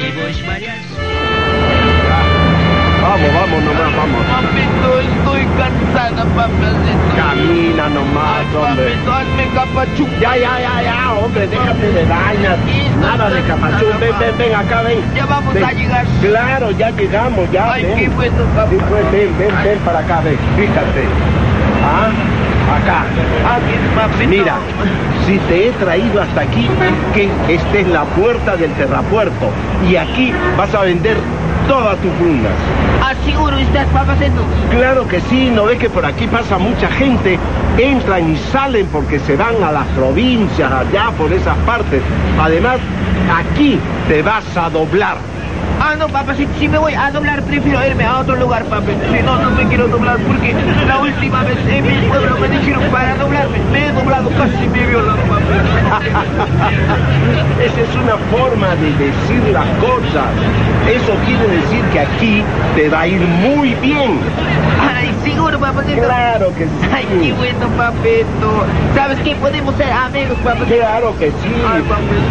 Variar. Vamos, vamos nomás, vamos. Papito, estoy cansada, papacito. Camina nomás, Ay, hombre. papito, capachú. Ya, ya, ya, ya, hombre, déjate de dañas. Nada de capachón. Ven, ven, ven acá, ven. Ya vamos Ven. a llegar. Claro, ya llegamos, ya. Ay, ven. qué bueno, Sí, papá. pues, ven, ven, ven para acá, ven. Fíjate. Ah, acá. Ah, mira, si te he traído hasta aquí, que esta es la puerta del terrapuerto. Y aquí vas a vender todas tus frunas. ¿Aseguro estás, papacito? Claro que sí, ¿no ves que por aquí pasa mucha gente? Entran y salen porque se van a las provincias, allá por esas partes. Además, aquí te vas a doblar. Ah, no, papacito, si me voy a doblar, prefiero irme a otro lugar, papito. Si no, no me quiero doblar porque la última vez en mi pueblo me dijeron para doblarme. Me he doblado casi papito. Esa es una forma de decir las cosas. Eso quiere decir que aquí te va a ir muy bien. Ay, seguro, papacito. Claro que Ay, qué sí. bueno, papito. ¿Sabes qué? Podemos ser amigos, papacito. Claro que sí. Ay.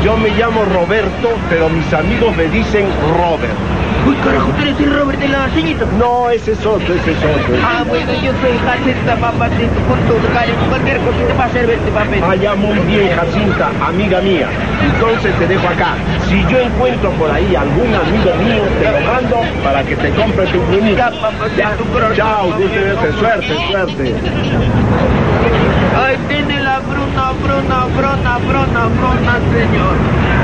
Yo me llamo Roberto, pero mis amigos me dicen Robert. Uy, carajo, tú eres el Robert de la ceñito. No, ese es otro, ese es otro. Ah, bueno, yo soy Jacinta, papacito, con todo cariño. Cualquier cosita va a servirte, papito. Allá muy bien, Jacinta, amiga mía. Entonces te dejo acá. Si yo encuentro por ahí algún amigo mío, te lo mando para que te compre tu Ya, brunita. papacito, corazón, Chao, de verte. Suerte, suerte. Ay, tiene la bruna, bruna, bruna, bruna, bruna, señor.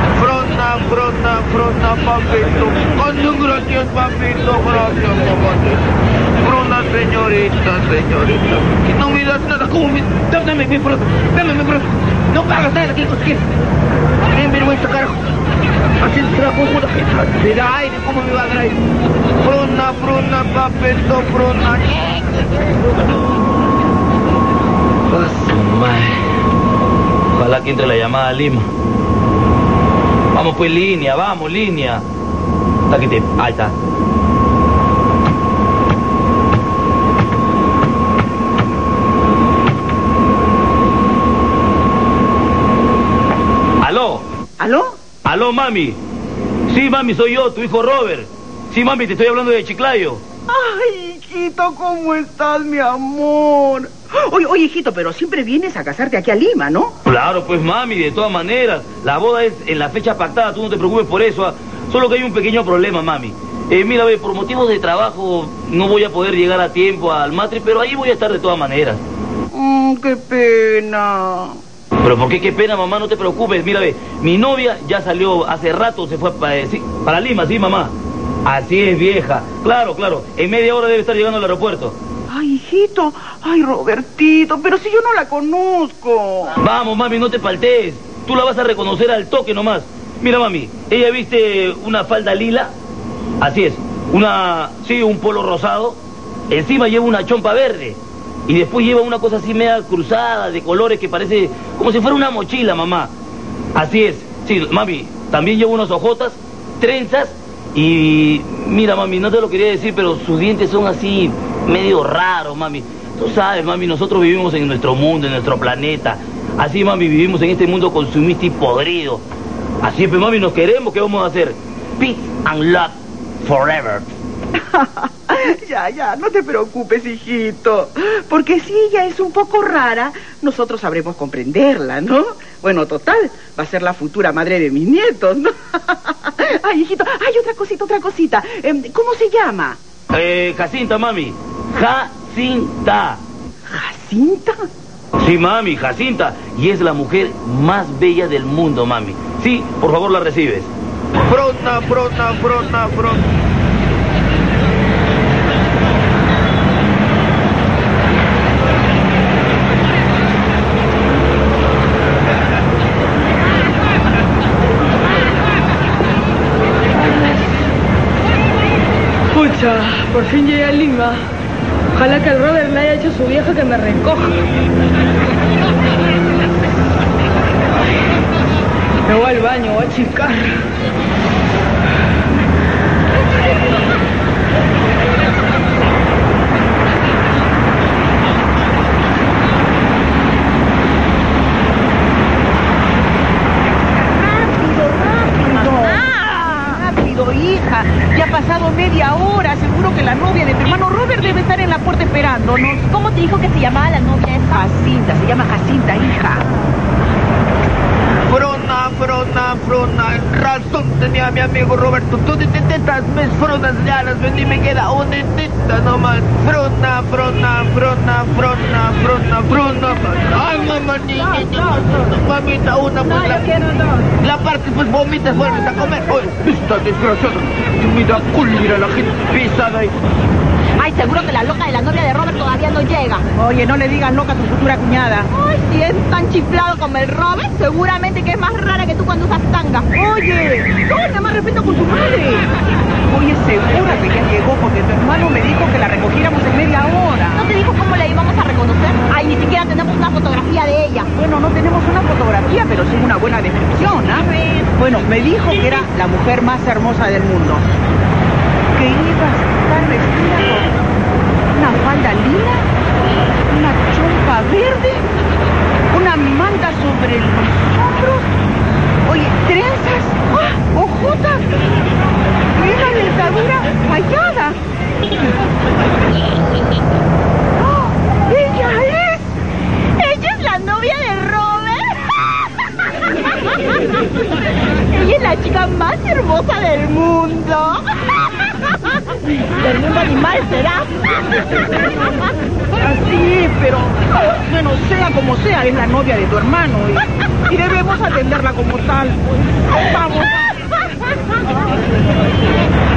Bruna, bruna, papito. Con gracias, papito, gracias, papito. Bruna, señorita, señorita. Que no me das nada, ¿cómo me... Dame, mi bruna, dame mi bruna. No pagas nada, ¿qué cosa quieres? Ten vergüenza, carajo. Así se la conjura. Me da aire, ¿cómo me va a dar aire? Bruna, bruna, papito, bruna. Ojalá que entre la llamada a Lima. Vamos pues línea, vamos, línea. Está que te. Ahí está. ¿Aló? ¿Aló? ¿Aló, mami? Sí, mami, soy yo, tu hijo Robert. Sí, mami, te estoy hablando de Chiclayo. Ay, hijito, ¿cómo estás, mi amor? Oye, oye, hijito, pero siempre vienes a casarte aquí a Lima, ¿no? Claro, pues mami, de todas maneras. La boda es en la fecha pactada, tú no te preocupes por eso. ah. Solo que hay un pequeño problema, mami. Eh, mira, ve, por motivos de trabajo no voy a poder llegar a tiempo al matri, pero ahí voy a estar de todas maneras. Mm, qué pena. Pero ¿por qué qué pena, mamá? No te preocupes. Mira, ve, mi novia ya salió hace rato, se fue pa- eh, sí, para Lima, sí, mamá. Así es, vieja. Claro, claro. En media hora debe estar llegando al aeropuerto. Ay, hijito, ay, Robertito, pero si yo no la conozco. Vamos, mami, no te faltes. Tú la vas a reconocer al toque nomás. Mira, mami, ella viste una falda lila. Así es. Una, sí, un polo rosado. Encima lleva una chompa verde. Y después lleva una cosa así media cruzada de colores que parece como si fuera una mochila, mamá. Así es. Sí, mami, también lleva unos ojotas, trenzas y mira, mami, no te lo quería decir, pero sus dientes son así medio raros, mami. Tú sabes, mami, nosotros vivimos en nuestro mundo, en nuestro planeta. Así, mami, vivimos en este mundo consumista y podrido. Así, pues, mami, nos queremos, ¿qué vamos a hacer? Peace and love forever. ya, ya, no te preocupes, hijito. Porque si ella es un poco rara, nosotros sabremos comprenderla, ¿no? Bueno, total, va a ser la futura madre de mis nietos, ¿no? Ay, hijito, ay, otra cosita, otra cosita. Em, ¿Cómo se llama? Eh, Jacinta, mami. Jacinta. ¿Jacinta? Sí, mami, Jacinta. Y es la mujer más bella del mundo, mami. Sí, por favor, la recibes. Bruna, bruna, bruna, bruna. Pucha, por fin llegué a Lima. Ojalá que el Robert le haya hecho su vieja que me recoja. Me voy al baño, voy a chicar. Rápido, rápido. Hija. Ya ha pasado media hora. Seguro que la novia de tu hermano Robert debe estar en la puerta esperándonos. ¿Cómo te dijo que se llamaba la novia esa? Jacinta, se llama Jacinta, hija. Frona, frona, frona, razón tenía mi amigo Roberto. Tú de tetas, mis fronas ya las vendí, me queda una teta nomás. Frona, frona, frona, frona, frona, frona. Ay, mamá, niña, mamita, una pues la, la parte, pues vomitas, vuelves a comer. Oye, esta desgraciada, mira, mira la gente pisada ahí. Ay, seguro que la loca de la novia de Robert todavía no llega. Oye, no le digas loca a tu futura cuñada. Ay, si es tan chiflado como el Robert, seguramente que es más rara que tú cuando usas tanga. Oye, no, nada más respeto con tu madre. Oye, segura que ya llegó porque tu hermano me dijo que la recogiéramos en media hora. ¿No te dijo cómo la íbamos a reconocer? Ay, ni siquiera tenemos una fotografía de ella. Bueno, no tenemos una fotografía, pero sí una buena descripción, ¿ah? Bueno, me dijo que era la mujer más hermosa del mundo. Que iba a estar vestida con una falda lila, una chompa verde, una manta sobre los hombros, oye, trenzas, ¡ah! ojotas, y una dentadura fallada. ¡Ah! ¡Ella es! ¡Ella es la novia de Robert! ¡Ella es la chica más hermosa del mundo! ¡Del mundo animal será! Así, pero bueno, sea como sea, es la novia de tu hermano y, debemos atenderla como tal. Vamos.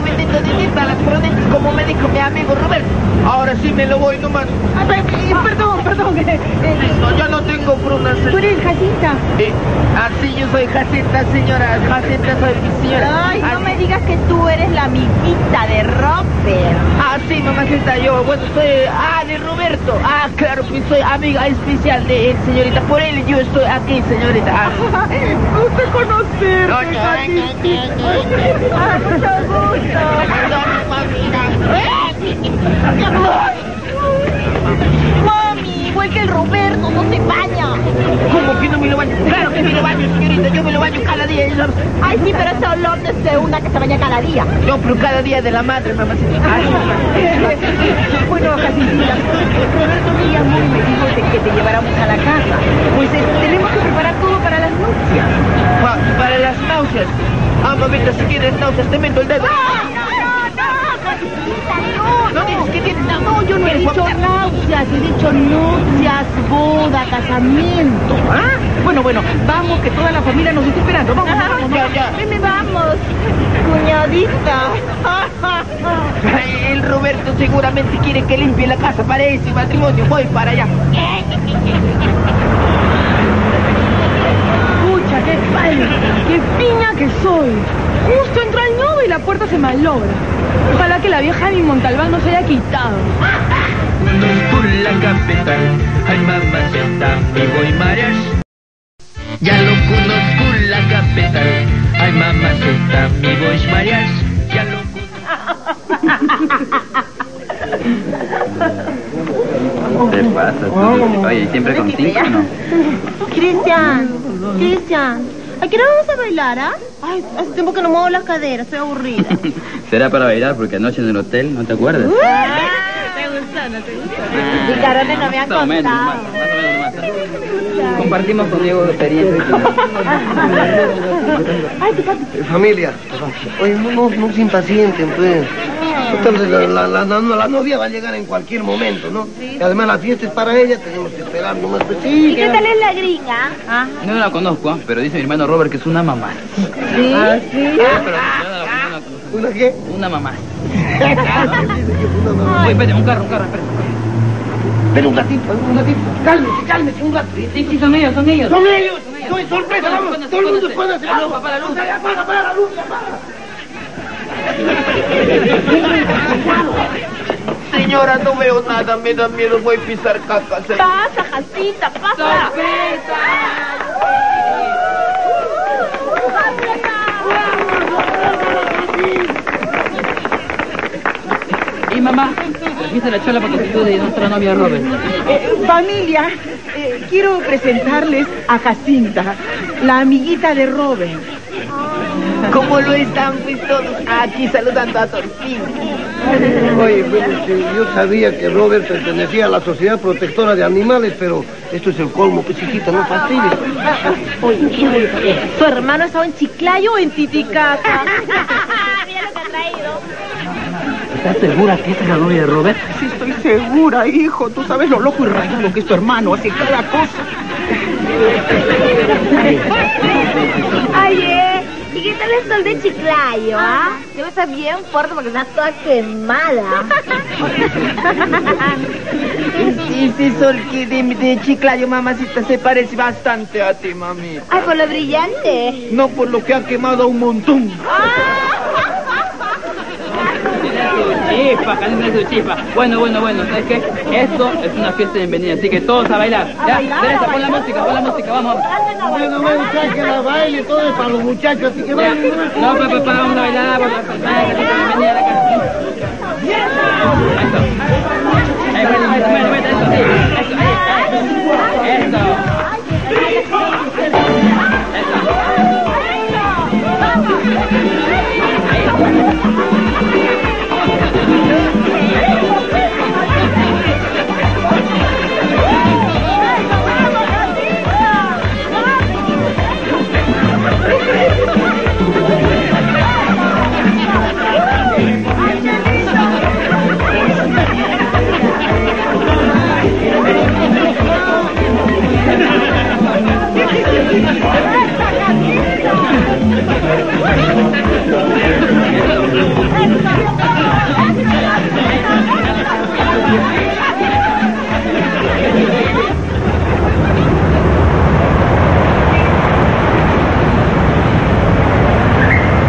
Las prudencias, como me dijo mi amigo Robert. Ahora sí me lo voy nomás. Eh, perdón, perdón. eh, eh, No, ya no tengo prunas. Tú eres Jacinta. Eh, así yo soy Jacinta, señora. Jacinta soy mi señora. Ay, no me digas que tú eres la amiguita de Robert. Ah, sí, mamacita, yo, bueno, soy, ah, de Roberto. Ah, claro, pues soy amiga especial de él, señorita. Por él yo estoy aquí, señorita. Ah. Gusto. Mami, igual que el Roberto, no se baña. ¿Cómo que no me lo baño? Claro que me lo baño, señorita. Yo me lo baño cada día. y. Ay, sí, pero ese olor es de una que se baña cada día. Yo, pero cada día de la madre, mamacita. Ay, Bueno, Jacinta, Roberto me llamó y me dijo de que te lleváramos a la casa. Pues eh, tenemos que preparar todo para las nupcias. pa- para las náuseas. Ah, mamita, si tienes náuseas, te meto el dedo. No dices que tienes náuseas. No, yo no he ¿Quieres dicho náuseas, he dicho nupcias, boda, casamiento. ¿Ah? Bueno, bueno, vamos, que toda la familia nos está esperando. Vamos, vamos, Ya, vamos. ya. Veme, vamos, cuñadita. El Roberto seguramente quiere que limpie la casa para ese matrimonio. Voy para allá. Qué padre, qué piña que soy. Justo entró el nuevo y la puerta se malogra. Ojalá que la vieja de mi Montalbán no se haya quitado. Conozco la capital, ay mamacita, me voy marear. Ya lo conozco la capital, ay mamacita, me voy marear. Ya lo ¿Qué pasa? Oye, ¿siempre con cinco no? Cristian, Cristian, ¿a qué hora vamos a bailar, ah? Ay, hace tiempo que no muevo las caderas, estoy aburrida. Será para bailar porque anoche en el hotel, ¿no te acuerdas? Picarones no me han Más o menos, más, contado. más o menos, más. Compartimos conmigo experiencia. Ay, tu papi. Familia, oye, no, no, no se impacienten, pues. Entonces, la, la, la, la- la novia va a llegar en cualquier momento, ¿no? Y además la fiesta es para ella, tenemos que esperar nomás. Pues, sí, ¿Y qué tal es la gringa? ¿Ah? No la conozco, ¿ah? pero dice mi hermano Robert que es una mamá. ¿Sí? Ah, pero no la conozco. ¿Una qué? Una mamá. Oye, espérate, un carro, un carro, espérate. Pero un gatito, un gatito. Cálmese, cálmese, un gato. Sí, sí, son ellos, son ellos. ¡Son ellos! ¡No es sorpresa! vamos! ¡Todo el mundo vamos. apaga la luz. ¡Apaga, apaga la luz! apaga! Señora, no veo nada, me da miedo, voy a pisar caca. Pasa, Jacita, pasa. Y mamá, trajiste la chola para constituir de nuestra novia Robert. Eh, familia, eh, quiero presentarles a Jacinta, la amiguita de Robert. ¿Cómo lo están pues todos aquí saludando a Torfín? Oye, pues, este, yo sabía que Robert pertenecía a la Sociedad Protectora de Animales, pero esto es el colmo, pues chiquita, no fastidies. Oye, ¿su hermano estaba en Chiclayo o en Titicaca? Mira lo que ha traído. ¿Estás segura que esa es la novia de Robert? Sí, estoy segura, hijo. Tú sabes lo loco y rayado que es tu hermano. Hace cada cosa. Oye, ¿y qué tal el sol de Chiclayo, ah? Debe estar bien fuerte porque está toda quemada. Sí, sí, Sol, que de, de Chiclayo, mamacita, se parece bastante a ti, mami. Ay, por lo brillante. No por lo que ha quemado un montón. Chispa, caliente su chispa. Bueno, bueno, bueno, ¿sabes qué? Esto es una fiesta de bienvenida, así que todos a bailar. Ya, Teresa, pon la música, pon la música, vamos. Bueno, bueno, sabes que la baile todo es para los muchachos, así que vayan. No, pues, pues, vamos a bailar, por la fiesta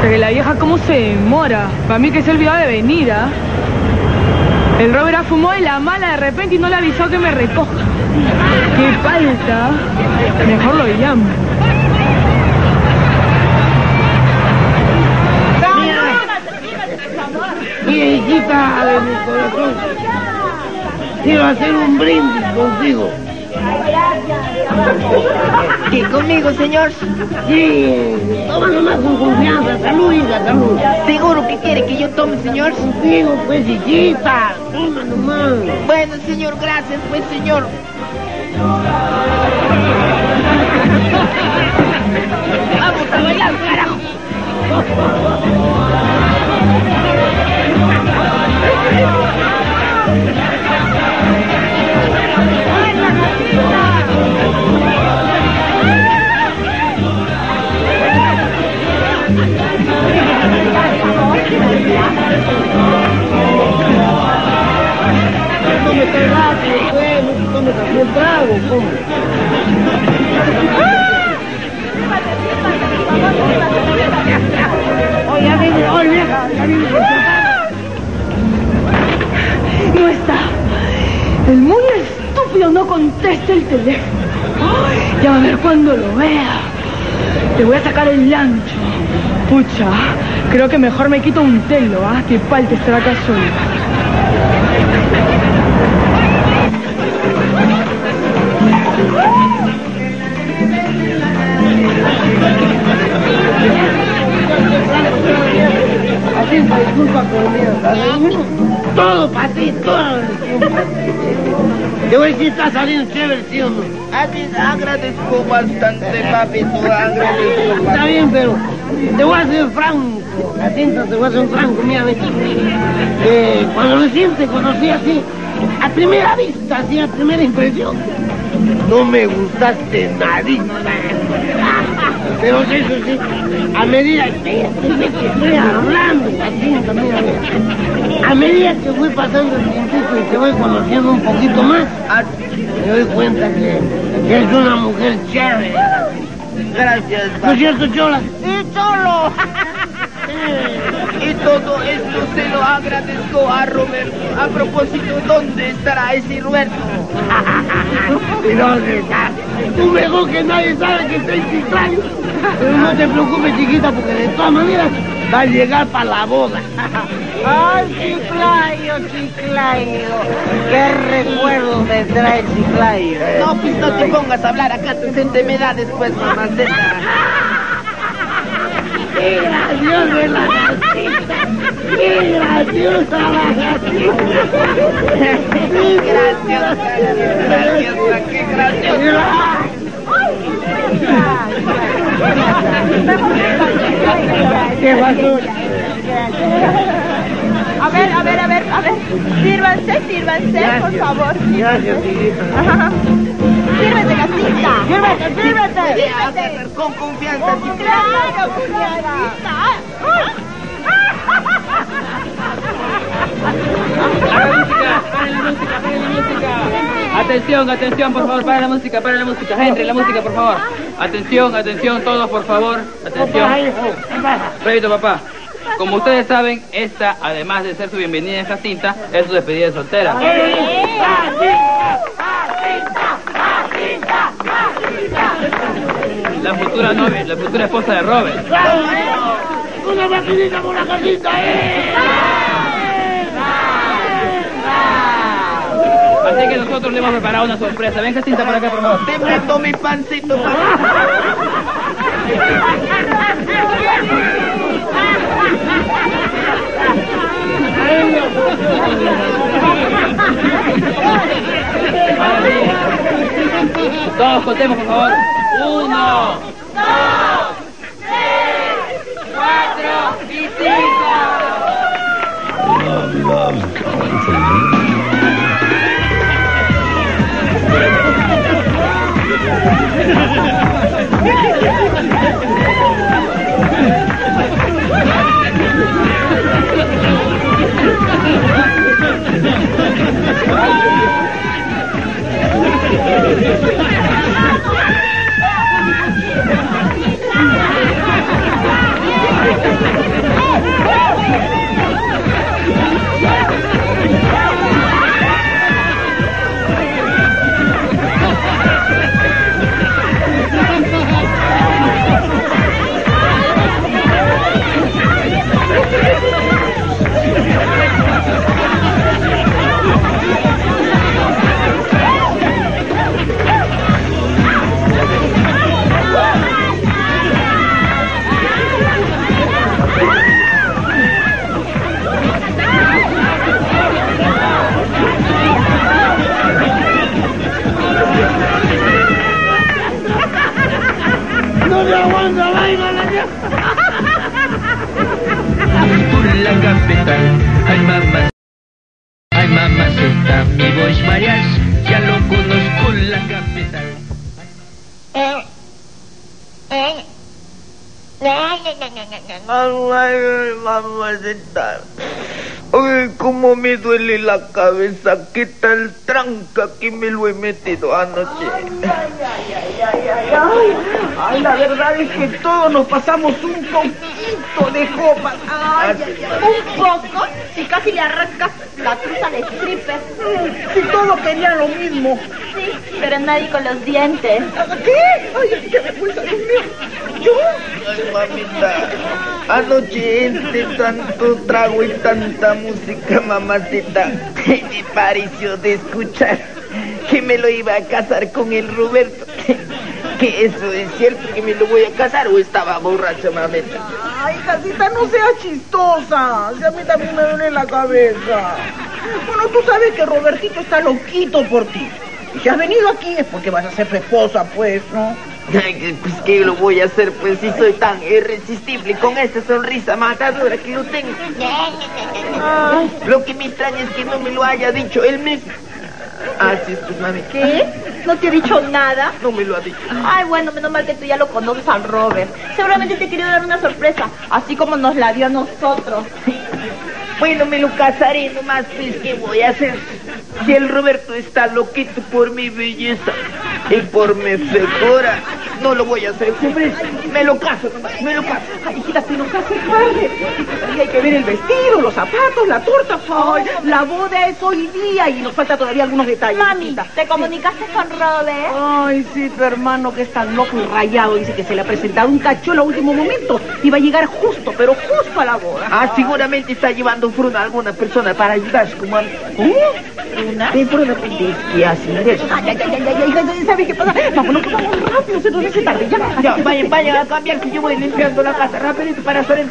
Pero la vieja cómo se demora. Para mí que se olvidó de venir, ¿ah? El Robert fumó de la mala de repente y no le avisó que me recoja. ¡Qué falta! Mejor lo llamo. Mira, hijita de mi corazón, quiero hacer un brindis contigo. ¿Qué conmigo, señor? Sí, toma nomás con confianza, salud, hija, salud. ¿Seguro que quiere que yo tome, señor? Contigo, pues, hijita, toma nomás. Bueno, señor, gracias, pues, señor. Vamos a bailar, carajo. No cagaste el ¿cómo? Estúpido no contesta el teléfono. Ay, ya va a ver cuando lo vea. Te voy a sacar el ancho. Pucha, creo que mejor me quito un telo, ¿ah? Que falta estar acá sola. Jacinta, disculpa. Todo ti, todo. Te voy a decir, está saliendo chévere, ¿sí o no? Así agradezco bastante, papito, agradezco Está bien, pero te voy a hacer franco, Jacinta, te voy a hacer franco, mira. Eh, cuando recién te conocí así, a primera vista, así, a primera impresión, no me gustaste nadita. Pero eso sí, a medida que estoy hablando, a medida que voy pasando el tiempo y te voy conociendo un poquito más, me doy cuenta que, que eres una mujer chévere. Gracias, ¿No es cierto, Chola? ¡Y solo! Y todo esto se lo agradezco a Roberto. A propósito, ¿dónde estará ese Roberto? ¿Y dónde está? Tú mejor que nadie sabe que estoy Chiclayo. Pero no te preocupes, chiquita, porque de todas maneras va a llegar para la boda. Ay, Chiclayo, Chiclayo. Qué recuerdo me trae Chiclayo. No, pues no te pongas a hablar acá, te me da después, mamaceta. Mira, de la gatita. ¡Qué graciosa la gatita! ¡Qué graciosa! Graciosa, qué graciosa. ¡Qué basura! A ver, a ver, a ver, a ver. Sírvanse, sírvanse, por favor. Gracias. Sírvete, gatita. Sírvete, sírvete. Sírvete. Con confianza, sí. Claro, cuñadita. Para la música, para la música, para la música. Atención, atención, por favor, para la música, para la música. Entre la música, por favor. Atención, atención, todos, por favor. Atención. Repito, papá. Como ustedes saben, esta, además de ser su bienvenida en Jacinta, es su despedida de soltera. La futura novia, la futura esposa de Robert. ¡Una maquinita por la casita! ¡Eh! Así que nosotros le hemos preparado una sorpresa. Ven, Jacinta, para acá, por favor. Te meto mi pancito, papá. Todos contemos, por favor. Uno, dos, tres, cuatro y cinco. Ay, mamacita. Ay, cómo me duele la cabeza. ¿Qué tal tranca que me lo he metido anoche? Ay, ay, la verdad es que todos nos pasamos un poquito de copas. Ay, ay, ay. Un poco y casi le arrancas la cruz al stripper. Si todos querían lo mismo. Sí, pero nadie con los dientes. ¿Qué? Ay, qué vergüenza, Dios mío. ¿Yo? Ay, mamita. Anoche entre tanto trago y tanta música, mamacita, me pareció de escuchar que me lo iba a casar con el Roberto. Que eso es cierto que me lo voy a casar o estaba borracha, mamita. Ay, casita, no seas chistosa. Si a mí también me duele la cabeza. Bueno, tú sabes que Robertito está loquito por ti. Y si has venido aquí es porque vas a ser su esposa, pues, ¿no? Pues que lo voy a hacer, pues si soy tan irresistible con esta sonrisa matadora que lo tengo. Lo que me extraña es que no me lo haya dicho él mismo. Así es, pues mami. ¿Qué? ¿No te ha dicho nada? No me lo ha dicho. Ay, bueno, menos mal que tú ya lo conoces al Robert. Seguramente te quería dar una sorpresa, así como nos la dio a nosotros. Bueno, me lo casaré nomás, pues, ¿qué voy a hacer? Si el Roberto está loquito por mi belleza y por mi figura, no lo voy a hacer. Siempre me lo caso me lo caso. Ay, hijita, se nos hace tarde. Y hay que ver el vestido, los zapatos, la torta. Ay, la boda es hoy día y nos falta todavía algunos detalles. Mami, hijita. ¿te comunicaste con Robert? Ay, sí, tu hermano que es tan loco y rayado. Dice que se le ha presentado un cachuelo a último momento. Y va a llegar justo, pero justo a la boda. Ah, seguramente está llevando fruna a alguna persona para ayudar como a mí. ¿Cómo? ¿Una? Sí, por una es que así. Ay, ay, ay, ay, ay, ¿Sabes qué pasa? Vámonos, vamos rápido, se nos hace tarde. Ya, Ya, vayan, vayan a cambiar que yo voy limpiando la casa rapidito para hacer el.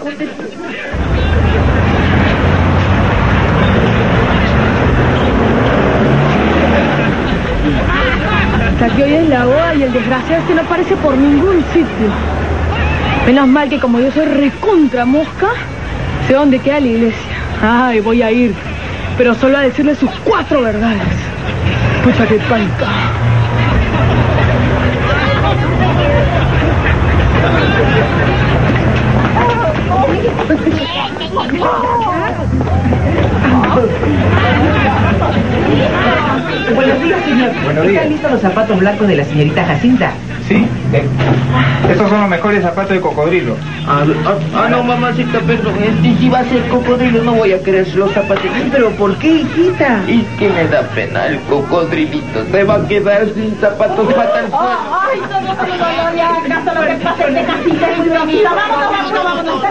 Hasta que hoy es la boda y el desgraciado este no aparece por ningún sitio. Menos mal que como yo soy recontra mosca, sé dónde queda la iglesia. Ay, voy a ir, pero solo a decirle sus cuatro verdades. Pucha, qué panca. Oh, Buenos días, señor. Buenos días. ¿Están listos los zapatos blancos de la señorita Jacinta? Sí, eh, estos son los mejores zapatos de cocodrilo. Ah, ah, ah, no, mamacita, perdón. Este si va a ser cocodrilo, no voy a querer los zapatillos. ¿Pero por qué, hijita? Es que me da pena el cocodrilito. Se va a quedar sin zapatos para el suelo. Ay, no, no, no, no, no, ya, acaso lo que pasa es que Jacinta es muy bromista. Vámonos, vámonos, vámonos.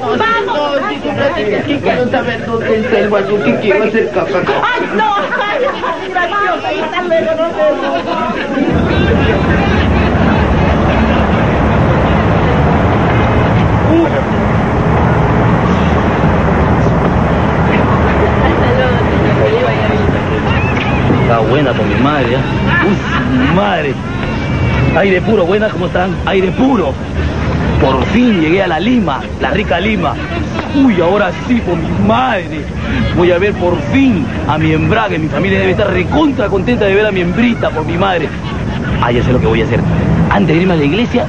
No, Vamos. no, sí, gracias. ¿Qué quiero saber dónde está el baño? ¿Qué quiero hacer caca? Ay, no, ay, graciosa, hasta luego, vemos. Está buena con mi madre, ¿eh? Uf, madre. Aire puro, buenas, ¿cómo están? Aire puro. Por fin llegué a la Lima, la rica Lima. Uy, ahora sí, por mi madre. Voy a ver por fin a mi embrague. Mi familia debe estar recontra contenta de ver a mi hembrita por mi madre. Ah, ya sé lo que voy a hacer. Antes de irme a la iglesia,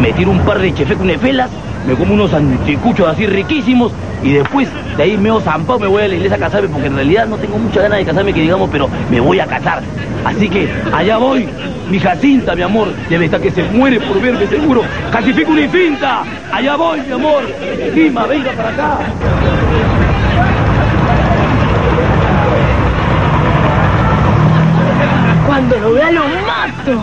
me tiro un par de chefecunefelas, me como unos anticuchos así riquísimos y después de ahí meo zampado me voy a la iglesia a casarme porque en realidad no tengo mucha ganas de casarme que digamos, pero me voy a casar. Así que allá voy, mi Jacinta, mi amor, debe estar que se muere por verme seguro. Casifico una finta, allá voy, mi amor. Lima, venga para acá. Cuando lo vea lo mato.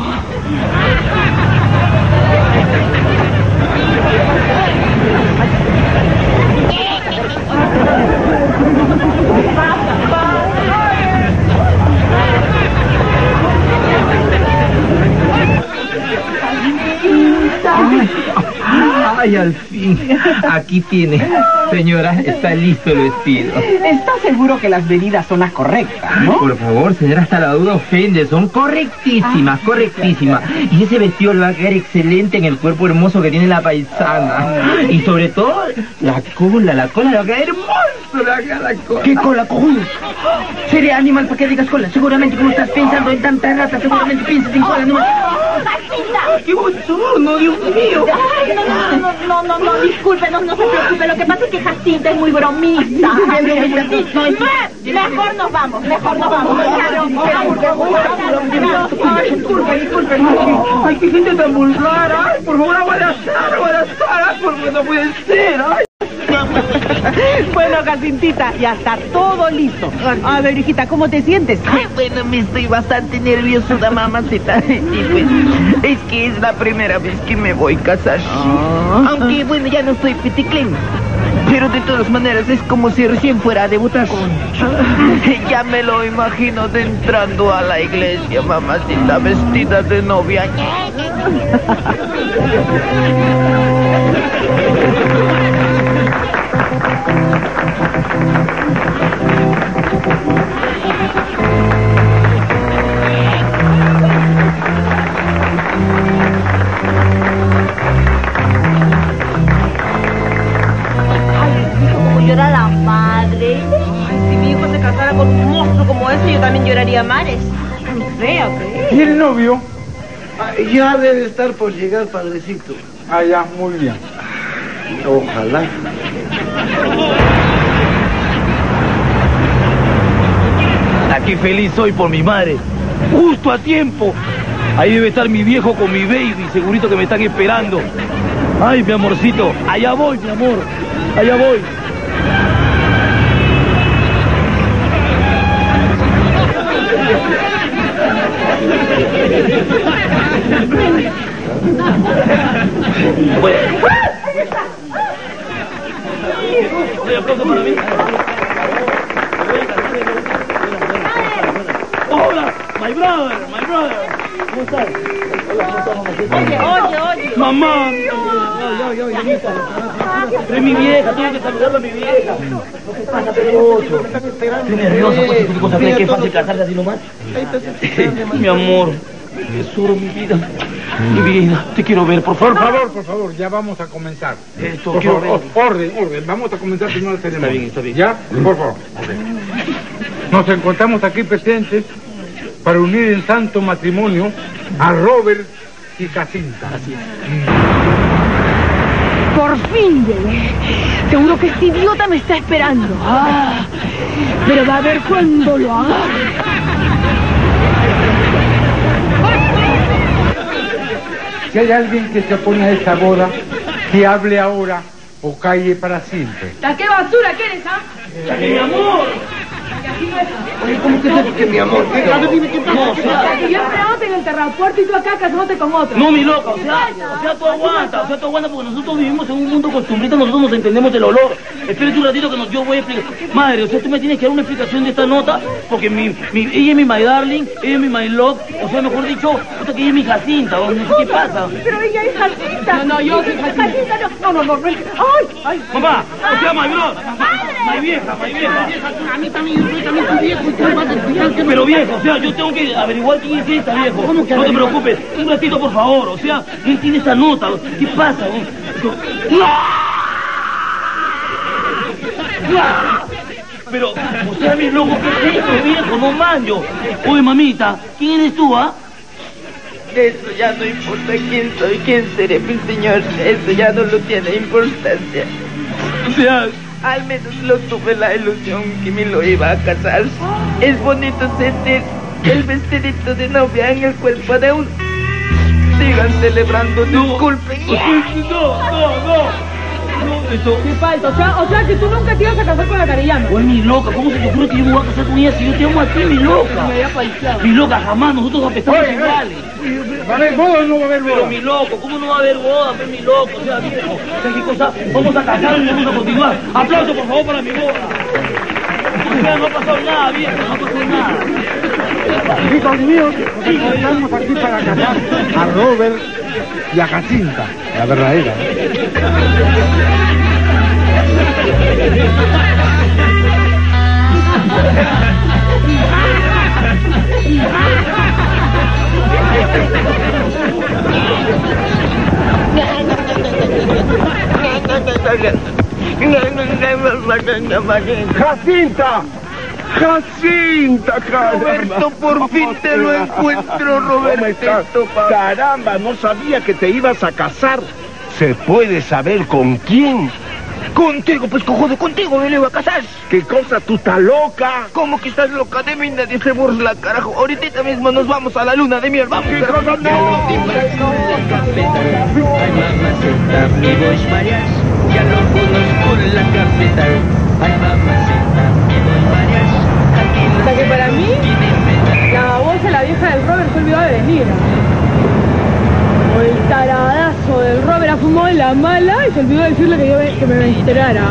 Ay, al fin. Aquí tiene. Señora, está listo el vestido. ¿Estás seguro que las medidas son las correctas, no? Por favor, señora, hasta la duda ofende. Son correctísimas, correctísimas. Y ese vestido le va a quedar excelente en el cuerpo hermoso que tiene la paisana. Y sobre todo, la cola, la cola le va a quedar hermoso. La cola. ¿Qué cola, cojudo? Seré animal para que digas cola. Seguramente como estás pensando en tanta rata, seguramente piensas en cola. No. ¡Qué bochorno, Dios mío! Ay, no, no, no, no, no, no, discúlpenos, no se preocupe. Lo que pasa es que Jacinta es muy bromista. Mejor nos vamos, mejor nos vamos. Ay, disculpe, disculpe. Ay, qué gente tan vulgar. Ay, por favor, agua de azar, agua de azar. Ay, porque no puede ser. Ay. Bueno, Jacintita, ya está todo listo. A ver, hijita, ¿cómo te sientes? Ay, bueno, me estoy bastante nerviosa, mamacita. Y pues, es que es la primera vez que me voy a casar. Aunque, bueno, ya no soy piticlín. Pero de todas maneras es como si recién fuera a debutar. Ya me lo imagino de entrando a la iglesia, mamacita, vestida de novia. mares. Feo, ¿Y el novio? Ah, Ya debe estar por llegar, padrecito. Ah, ya, muy bien. Ojalá. Aquí feliz soy por mi madre. Justo a tiempo. Ahí debe estar mi viejo con mi baby, segurito que me están esperando. Ay, mi amorcito, allá voy, mi amor. Allá voy. Bueno. Un aplauso para mí. Hola, my brother, my brother. Oye, oye, oye. Mamá. Pero es mi vieja, tengo que saludarla a mi vieja. ¿Qué pasa, Perocho? Estoy nervioso, pues, ¿qué cosa crees que es fácil casarse así nomás? Mi amor, tesoro, mi vida. Mi vida, te quiero ver, por Por favor. favor, por favor, ya vamos a comenzar. Esto, Por quiero favor, ver. orden, orden. Vamos a comenzar primero la ceremonia. bien, está bien. ¿Ya? Por favor. Nos encontramos aquí presentes para unir en santo matrimonio a Robert y Jacinta. Por fin llegué. Seguro que este idiota me está esperando. Ah, pero va a ver cuándo lo agarre. Si hay alguien que se opone a esta boda, que hable ahora o calle para siempre. ¿La qué basura quieres, ah? Mi amor. Oye, ¿cómo que es que mi amor? ¿Qué claro, dime qué pasa? No, o yo esperándote en el terrapuerto y tú acá casándote con otro. No, mi loca, o sea, o sea, tú aguanta, o sea, tú aguanta porque nosotros vivimos en un mundo costumbrista, nosotros nos entendemos del olor. Espérate un ratito que nos, yo voy a explicar. Madre, o sea, tú me tienes que dar una explicación de esta nota, porque mi, mi, ella es mi my darling, ella es mi my love, o sea, mejor dicho, puta que ella es mi Jacinta, o no sé qué pasa. Pero ella es Jacinta. No, no, yo soy Jacinta. No, no, no, no. Ay, ay. Mamá, o sea, my bro, my vieja, my vieja. A mí también, también tu viejo y tú me vas a explicar que Pero viejo, o sea, yo tengo que averiguar quién es esta, viejo. ¿Cómo que no te preocupes, un ratito, por favor, o sea, no entiende esta nota, ¿qué pasa? Pero, o sea, mi loco, ¿qué es esto, viejo? No manjo. Oye, mamita, ¿quién eres tú, ah? Eso ya no importa quién soy, quién seré, mi señor. Eso ya no lo tiene importancia. O sea, Al menos lo tuve la ilusión que me lo iba a casar. Es bonito sentir el vestidito de novia en el cuerpo de uno. Sigan celebrando, disculpen. no, no, no. No, esto... ¿Qué falta? O sea, o sea que tú nunca te ibas a casar con la carillana. Oye, mi loca, ¿cómo se te ocurre que yo me voy a casar con ella si yo te amo a ti, mi loca? Mi loca, jamás, nosotros apestamos Oye, oye. iguales. ¿Va a haber boda o no va a haber Pero boda? mi loco, ¿cómo no va a haber boda, pues mi loco? O sea, o sea, ¿qué cosa? Vamos a casarnos y vamos a continuar. Aplauso, por favor, para mi boda. O sea, no ha pasado nada, viejo, no ha pasado nada. Hijos míos, nos encontramos aquí para casar a Robert y a Jacinta, la verdadera. ¡Jacinta! ¡Jacinta, caramba! Roberto, por fin te lo encuentro. Roberto. Caramba, no sabía que te ibas a casar. ¿Se puede saber con quién? Contigo, pues cojudo, contigo me lo iba a casar. ¿Qué cosa? ¿Tú estás loca? ¿Cómo que estás loca? De mí nadie se burla, carajo. Ahorita mismo nos vamos a la luna de miel. Vamos. ¿Qué cosa? No. Ay mamacita, O sea que para mí, la babosa, la vieja del Robert se olvidó de venir. O el taradazo del Robert ha fumado la mala y se olvidó de decirle que yo me- que me enterara.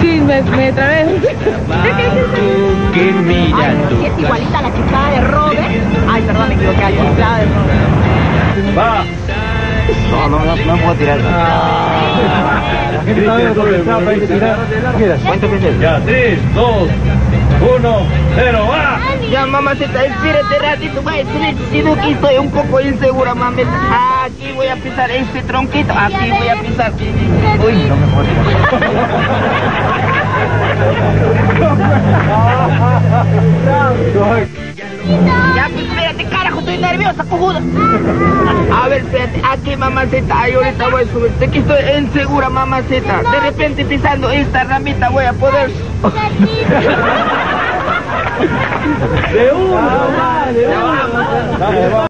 Sí, me, me trabé. Ay, si es igualita a la chiflada de Robert. Ay, perdón, me equivoqué, la chiflada de Robert. Va. No, no, no, no puedo tirar. Ya, tres, dos, uno, cero, va. Ya, mamacita, espérate ratito, voy a decir, sino que estoy un poco insegura, mami. Aquí voy a pisar este tronquito, aquí voy a pisar. Uy, no me puedo Ya, pues espérate, nerviosa, cojuda. A ver, espérate, aquí, mamacita, ahí ahorita voy a subir. Aquí estoy insegura, mamacita. De repente pisando esta ramita voy a poder... De uno, de uno.